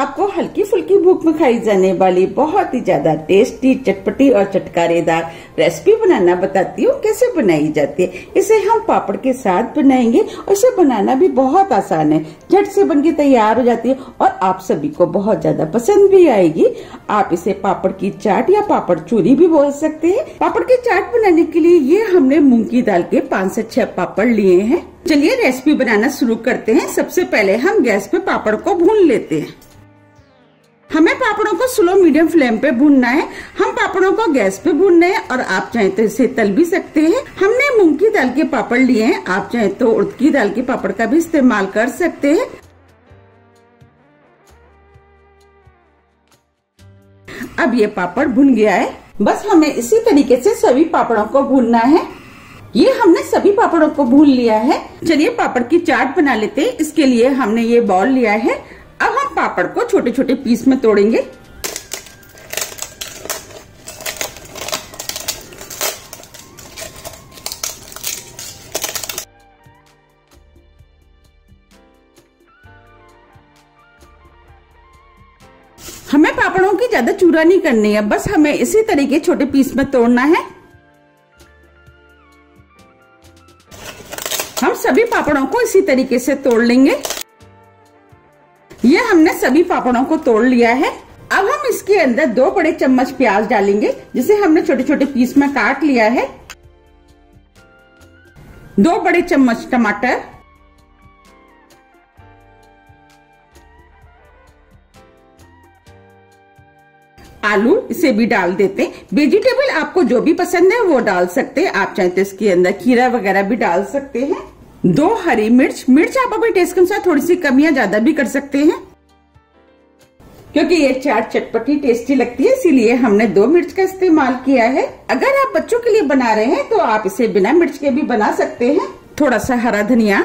आपको हल्की फुल्की भूख में खाई जाने वाली बहुत ही ज़्यादा टेस्टी, चटपटी और चटकारेदार रेसिपी बनाना बताती हूँ, कैसे बनाई जाती है। इसे हम पापड़ के साथ बनाएँगे और इसे बनाना भी बहुत आसान है। झट से बन के तैयार हो जाती है और आप सभी को बहुत ज़्यादा पसंद भी आएगी। आप इसे पापड़ की चाट या पापड़ चूरी भी बोल सकते हैं। पापड़ की चाट बनाने के लिए ये हमने मूंग की दाल के पाँच से छह पापड़ लिए हैं। चलिए रेसिपी बनाना शुरू करते हैं। सबसे पहले हम गैस पे पापड़ को भून लेते हैं। पापड़ों को स्लो मीडियम फ्लेम पे भूनना है। हम पापड़ों को गैस पे भूनना है और आप चाहें तो इसे तल भी सकते हैं। हमने मूंग की दाल के पापड़ लिए हैं। आप चाहें तो उड़द की दाल के पापड़ का भी इस्तेमाल कर सकते हैं। अब ये पापड़ भुन गया है। बस हमें इसी तरीके से सभी पापड़ों को भूनना है। ये हमने सभी पापड़ों को भून लिया है। चलिए पापड़ की चाट बना लेते हैं। इसके लिए हमने ये बॉल लिया है। पापड़ को छोटे छोटे पीस में तोड़ेंगे। हमें पापड़ों की ज़्यादा चूरा नहीं करनी है, बस हमें इसी तरीके छोटे पीस में तोड़ना है। हम सभी पापड़ों को इसी तरीके से तोड़ लेंगे। ये हमने सभी पापड़ों को तोड़ लिया है। अब हम इसके अंदर दो बड़े चम्मच प्याज डालेंगे, जिसे हमने छोटे छोटे पीस में काट लिया है। दो बड़े चम्मच टमाटर। आलू, इसे भी डाल देते। वेजिटेबल आपको जो भी पसंद है, वो डाल सकते हैं। आप चाहते तो इसके अंदर खीरा वगैरह भी डाल सकते हैं। दो हरी मिर्च मिर्च आप अपने टेस्ट के अनुसार थोड़ी सी कम या ज़्यादा भी कर सकते हैं। क्योंकि ये चाट चटपटी टेस्टी लगती है, इसीलिए हमने दो मिर्च का इस्तेमाल किया है। अगर आप बच्चों के लिए बना रहे हैं तो आप इसे बिना मिर्च के भी बना सकते हैं। थोड़ा सा हरा धनिया।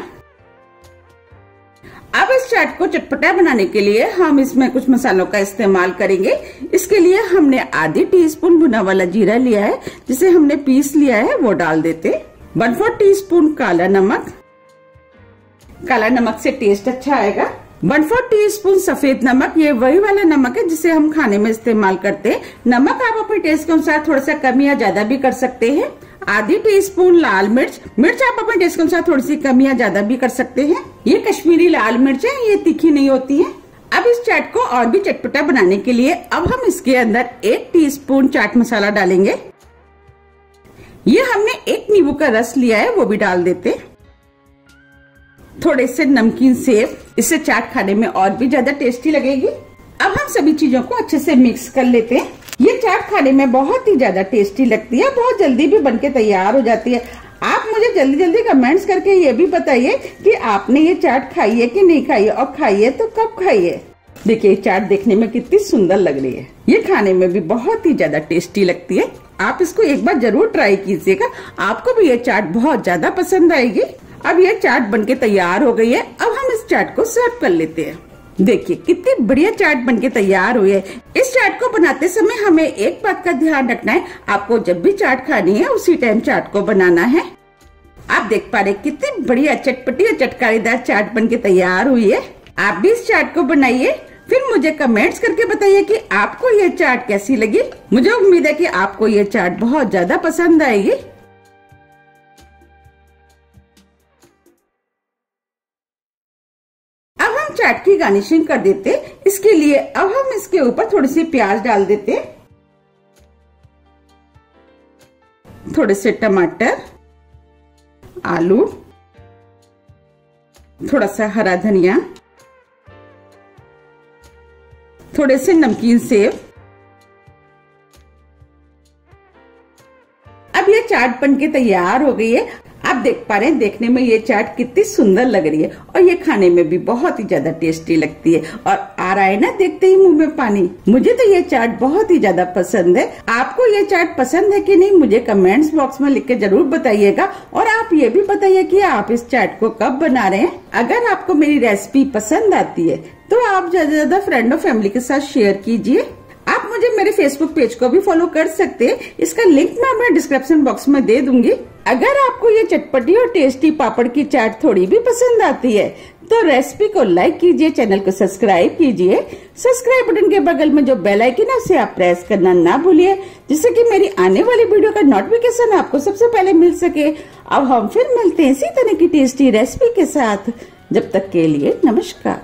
अब इस चाट को चटपटा बनाने के लिए हम इसमें कुछ मसालों का इस्तेमाल करेंगे। इसके लिए हमने आधी टीस्पून भुना वाला जीरा लिया है, जिसे हमने पीस लिया है, वो डाल देते। वन फोर टी काला नमक। काला नमक से टेस्ट अच्छा आएगा। वन फोर टी स्पून सफ़ेद नमक, ये वही वाला नमक है जिसे हम खाने में इस्तेमाल करते हैं। नमक आप अपने टेस्ट के अनुसार थोड़ा सा कम या ज़्यादा भी कर सकते हैं। आधी टी स्पून लाल मिर्च। मिर्च आप अपने टेस्ट के अनुसार थोड़ी सी कम या ज़्यादा भी कर सकते हैं। ये कश्मीरी लाल मिर्च है, ये तीखी नहीं होती है। अब इस चाट को और भी चटपटा बनाने के लिए अब हम इसके अंदर एक टीस्पून चाट मसाला डालेंगे। ये हमने एक नींबू का रस लिया है, वो भी डाल देते थोड़े से नमकीन सेब इससे चाट खाने में और भी ज़्यादा टेस्टी लगेगी। अब हम सभी चीज़ों को अच्छे से मिक्स कर लेते हैं। ये चाट खाने में बहुत ही ज़्यादा टेस्टी लगती है, बहुत जल्दी भी बनके तैयार हो जाती है। आप मुझे जल्दी जल्दी कमेंट्स करके ये भी बताइए कि आपने ये चाट खाई है कि नहीं खाई है और खाई है तो कब खाई है। देखिए चाट देखने में कितनी सुंदर लग रही है। ये खाने में भी बहुत ही ज़्यादा टेस्टी लगती है। आप इसको एक बार ज़रूर ट्राई कीजिएगा। आपको भी ये चाट बहुत ज़्यादा पसंद आएगी। अब ये चाट बनके तैयार हो गई है। अब हम इस चाट को सर्व कर लेते हैं। देखिए, कितनी बढ़िया चाट बनके तैयार हुई है। इस चाट को बनाते समय हमें एक बात का ध्यान रखना है। आपको जब भी चाट खानी है, उसी टाइम चाट को बनाना है। आप देख पा रहे कितनी बढ़िया चटपटी और चटकारीदार चाट बनके तैयार हुई है। आप भी इस चाट को बनाइए। फिर मुझे कमेंट्स करके बताइए कि आपको ये चाट कैसी लगी। मुझे उम्मीद है कि आपको ये चाट बहुत ज़्यादा पसंद आएगी। की गार्निशिंग कर देते, इसके लिए अब हम इसके ऊपर थोड़ी सी प्याज डाल देते। थोड़े से टमाटर, आलू, थोड़ा सा हरा धनिया, थोड़े से नमकीन सेब। अब ये चाट बन के तैयार हो गई है। आप देख पा रहे हैं, देखने में ये चाट कितनी सुंदर लग रही है और ये खाने में भी बहुत ही ज़्यादा टेस्टी लगती है। और आ रहा है ना, देखते ही मुँह में पानी। मुझे तो ये चाट बहुत ही ज़्यादा पसंद है। आपको ये चाट पसंद है कि नहीं, मुझे कमेंट्स बॉक्स में लिख के ज़रूर बताइएगा। और आप ये भी बताइए कि आप इस चाट को कब बना रहे हैं। अगर आपको मेरी रेसिपी पसंद आती है तो आप ज़्यादा ज़्यादा फ्रेंड और फैमिली के साथ शेयर कीजिए। मुझे मेरे फेसबुक पेज को भी फॉलो कर सकते हैं। इसका लिंक मैं अपने डिस्क्रिप्शन बॉक्स में दे दूँगी। अगर आपको ये चटपटी और टेस्टी पापड़ की चाट थोड़ी भी पसंद आती है तो रेसिपी को लाइक कीजिए चैनल को सब्सक्राइब कीजिए। सब्सक्राइब बटन के बगल में जो बेल आइकन है, उसे आप प्रेस करना ना भूलिए, जिससे कि मेरी आने वाली वीडियो का नोटिफिकेशन आपको सबसे पहले मिल सके। अब हम फिर मिलते हैं इसी तरह की टेस्टी रेसिपी के साथ। जब तक के लिए, नमस्कार।